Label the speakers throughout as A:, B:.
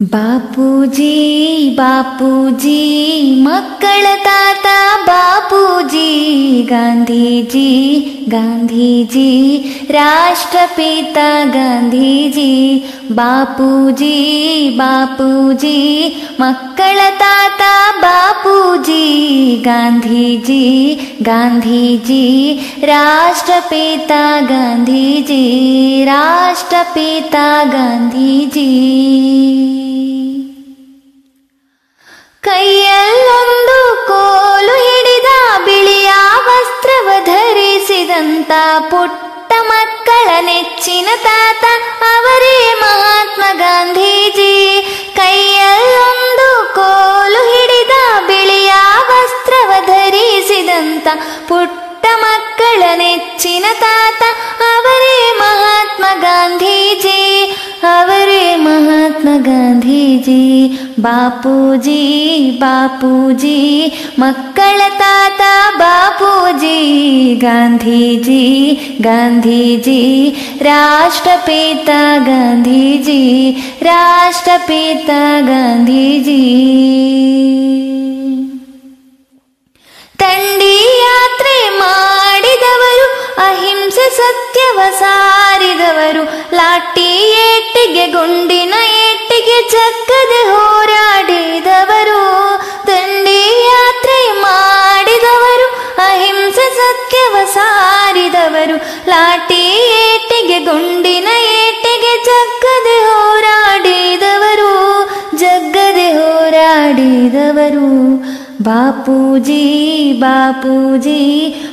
A: ಬಾಪೂಜಿ ಬಾಪೂಜಿ ಮಕ್ಕಳ ತಾತ ಬಾಪೂಜಿ ಗಾಂಧೀಜಿ ಗಾಂಧೀಜಿ ರಾಷ್ಟ್ರಪಿತ ಗಾಂಧೀಜಿ ಬಾಪೂಜಿ ಬಾಪೂಜಿ ಮಕ್ಕಳ ತಾತ ಬಾಪೂಜಿ ಗಾಂಧೀಜಿ ಗಾಂಧೀಜಿ ರಾಷ್ಟ್ರಪಿತ ಗಾಂಧೀಜಿ ರಾಷ್ಟ್ರಪಿತ ಗಾಂಧೀಜಿ ಕೈಯಲ್ಲೊಂದು ಕೋಲು ಹಿಡಿದ ಬಿಳಿಯ ವಸ್ತ್ರವ ಧರಿಸಿದಂತ ಪುಟ್ಟ ಮಕ್ಕಳ ನೆಚ್ಚಿನ ತಾತ ಅವರೇ ಮಹಾತ್ಮ ಗಾಂಧೀಜಿ ಕೈಯಲ್ಲೊಂದು ಕೋಲು ಹಿಡಿದ ಬಿಳಿಯ ವಸ್ತ್ರವ ಧರಿಸಿದಂತ ಪುಟ್ಟ ಮಕ್ಕಳ ನೆಚ್ಚಿನ ತಾತ ಗಾಂಧೀಜಿ ಬಾಪೂಜಿ ಬಾಪೂಜಿ ಮಕ್ಕಳ ತಾತ ಬಾಪೂಜಿ ಗಾಂಧೀಜಿ ಗಾಂಧೀಜಿ ರಾಷ್ಟ್ರಪಿತ ಗಾಂಧೀಜಿ ರಾಷ್ಟ್ರಪಿತ ಗಾಂಧೀಜಿ ತಂಡಿ ಯಾತ್ರೆ ಮಾಡಿದವರು ಅಹಿಂಸೆ ಸತ್ಯವ ಸಾರಿದವರು ಲಾಠಿ ಏಟಿಗೆ ಗುಂಡಿನ ಏಟಿಗೆ ಚಕ್ಕದೆ ಹೋರಾಡಿದವರು ತಂಡಿ ಯಾತ್ರೆ ಮಾಡಿದವರು ಅಹಿಂಸೆ ಸತ್ಯವ ಸಾರಿದವರು ಲಾಠಿ ಏಟಿಗೆ ಗುಂಡಿನ ಏಟಿಗೆ ಜಗ್ಗದೆ ಹೋರಾಡಿದವರು ಜಗ್ಗದೆ ಹೋರಾಡಿದವರು ಬಾಪೂಜಿ ಬಾಪೂಜಿ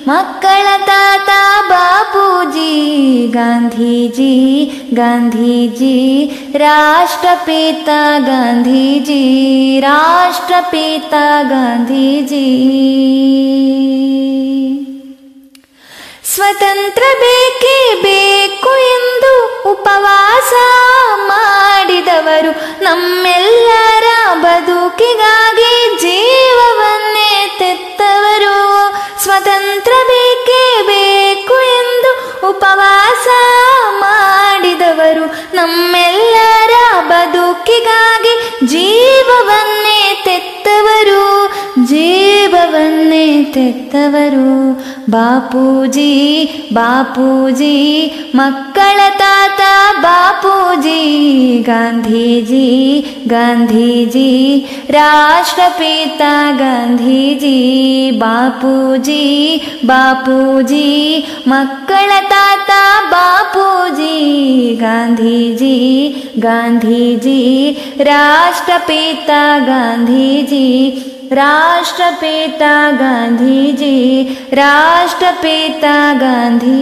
A: ಮಕ್ಕಳ ತಾತ ಬಾಪೂಜಿ ಗಾಂಧೀಜಿ ಗಾಂಧೀಜಿ ರಾಷ್ಟ್ರಪಿತ ಗಾಂಧೀಜಿ ರಾಷ್ಟ್ರಪಿತ ಗಾಂಧೀಜಿ ಸ್ವತಂತ್ರ ಬೇಕೇ ಬೇಕು ಎಂದು ಉಪವಾಸ ಮಾಡಿದವರು ನಮ್ಮೆಲ್ಲರ ಮಾಡಿದವರು ನಮ್ಮೆಲ್ಲರ ಬದುಕಿಗಾಗಿ ಜೀವವನ್ನೇ ತೆತ್ತವರು ಜೀವವನ್ನೇ ತೆತ್ತವರು. ಬಾಪೂಜಿ ಬಾಪೂಜಿ ಮಕ್ಕಳ ತಾತ ಬಾಪೂಜಿ ಗಾಂಧೀಜಿ ಗಾಂಧೀಜಿ ರಾಷ್ಟ್ರಪಿತ ಗಾಂಧೀಜಿ ಬಾಪೂಜಿ ಬಾಪೂಜಿ ಮಕ್ಕಳ ತಾತ ಬಾಪೂಜಿ ಗಾಂಧೀಜಿ ಗಾಂಧೀಜಿ ರಾಷ್ಟ್ರಪಿತ ಗಾಂಧೀಜಿ राष्ट्रपिता गान्धीजी राष्ट्रपिता गान्धीजी।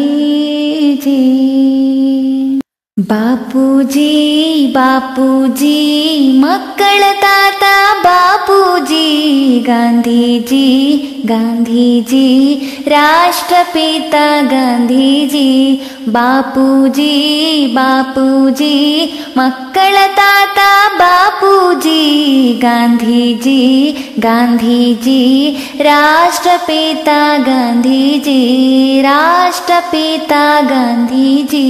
A: ಬಾಪೂಜಿ ಬಾಪೂಜಿ ಮಕ್ಕಳ ತಾತ ಬಾಪೂಜಿ ಗಾಂಧೀಜಿ ಗಾಂಧೀಜಿ ರಾಷ್ಟ್ರಪಿತ ಗಾಂಧೀಜಿ ಬಾಪೂಜಿ ಬಾಪೂಜಿ ಮಕ್ಕಳ ತಾತ ಬಾಪೂಜಿ ಗಾಂಧೀಜಿ ಗಾಂಧೀಜಿ ರಾಷ್ಟ್ರಪಿತ ಗಾಂಧೀಜಿ ರಾಷ್ಟ್ರಪಿತ ಗಾಂಧೀಜಿ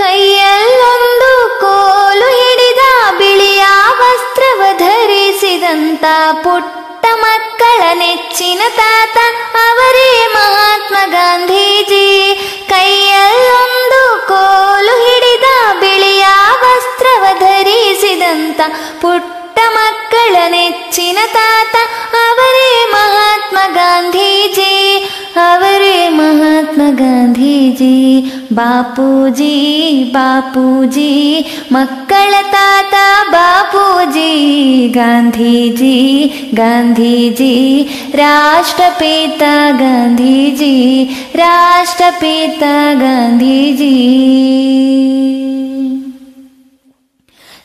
A: ಕೈಯಲ್ಲೊಂದು ಕೋಲು ಹಿಡಿದ ಬಿಳಿಯ ವಸ್ತ್ರವ ಧರಿಸಿದಂತ ಪುಟ್ಟ ಮಕ್ಕಳ ನೆಚ್ಚಿನ ತಾತ ಅವರೇ ಮಹಾತ್ಮ ಗಾಂಧೀಜಿ ಗಾಂಧೀಜಿ ಬಾಪೂಜಿ ಬಾಪೂಜಿ ಮಕ್ಕಳ ತಾತ ಬಾಪೂಜಿ ಗಾಂಧೀಜಿ ಗಾಂಧೀಜಿ ರಾಷ್ಟ್ರಪಿತ ಗಾಂಧೀಜಿ ರಾಷ್ಟ್ರಪಿತ ಗಾಂಧೀಜಿ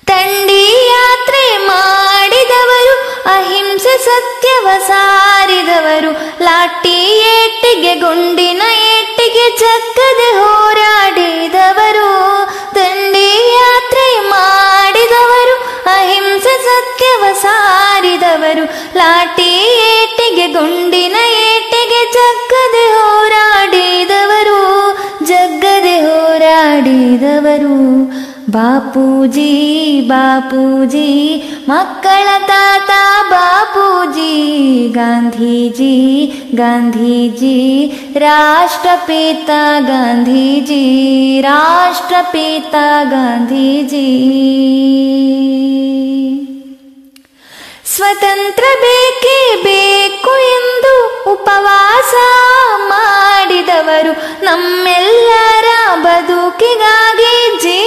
A: ತಂಡಿ ಯಾತ್ರೆ ಮಾಡಿದವರು ಅಹಿಂಸೆ ಸತ್ಯವ ಸಾರಿದವರು. ಲಾಟಿ ಏಟಿಗೆ, ಗುಂಡಿನ ಏಟಿಗೆ ಚಕ್ಕದೆ ಹೋರಾಡಿದವರು. ದಂಡಿ ಯಾತ್ರೆ ಮಾಡಿದವರು. ಅಹಿಂಸೆ ಸತ್ಯವ ಸಾರಿದವರು. ಲಾಠಿ ಬಾಪೂಜಿ ಬಾಪೂಜಿ ಮಕ್ಕಳ ತಾತ ಬಾಪೂಜಿ ಗಾಂಧೀಜಿ ಗಾಂಧೀಜಿ ರಾಷ್ಟ್ರಪಿತ ಗಾಂಧೀಜಿ ರಾಷ್ಟ್ರಪಿತ ಗಾಂಧೀಜಿ ಸ್ವತಂತ್ರ ಬೇಕೇ ಬೇಕು ಎಂದು ಉಪವಾಸ ಮಾಡಿದವರು ನಮ್ಮೆಲ್ಲರ ಬದುಕಿಗಾಗಿ ಜೀವವನ್ನೇ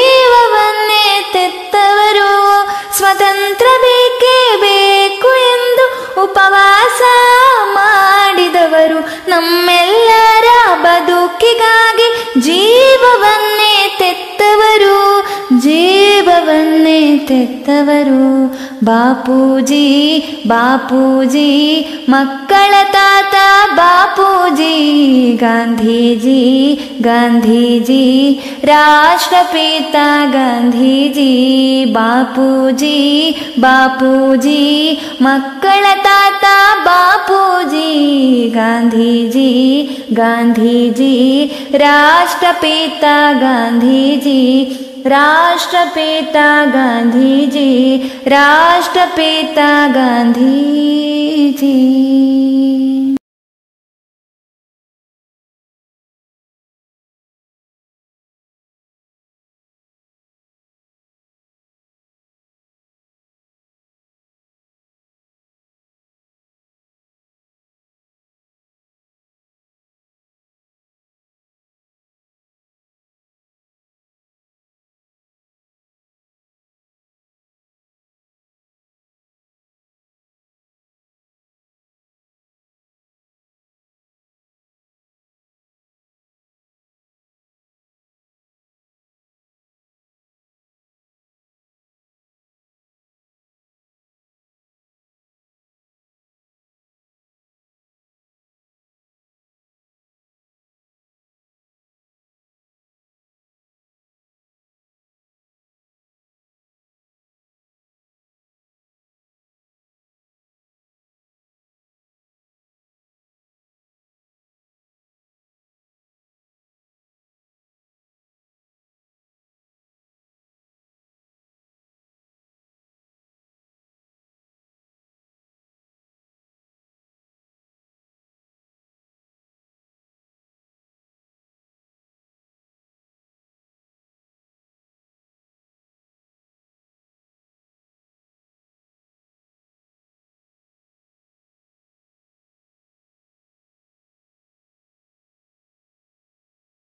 A: ಉಪವಾಸ ಮಾಡಿದವರು ನಮ್ಮೆಲ್ಲರ ಬದುಕಿಗಾಗಿ ಜೀವವನ್ನೇ ತೆತ್ತವರು. ಜೀವವನ್ನೇ ತೆತ್ತವರು ಬಾಪೂಜಿ ಬಾಪೂಜಿ ಮಕ್ಕಳ ತಾತ ಬಾಪೂಜಿ ಗಾಂಧೀಜಿ ಗಾಂಧೀಜಿ ರಾಷ್ಟ್ರಪಿತ ಗಾಂಧೀಜಿ ಬಾಪೂಜಿ ಬಾಪೂಜಿ ಮಕ್ಕಳ ತಾತ ಬಾಪೂಜಿ ಗಾಂಧೀಜಿ ಗಾಂಧೀಜಿ ರಾಷ್ಟ್ರಪಿತ ಗಾಂಧೀಜಿ राष्ट्रपिता गान्धीजी राष्ट्रपिता गान्धीजी।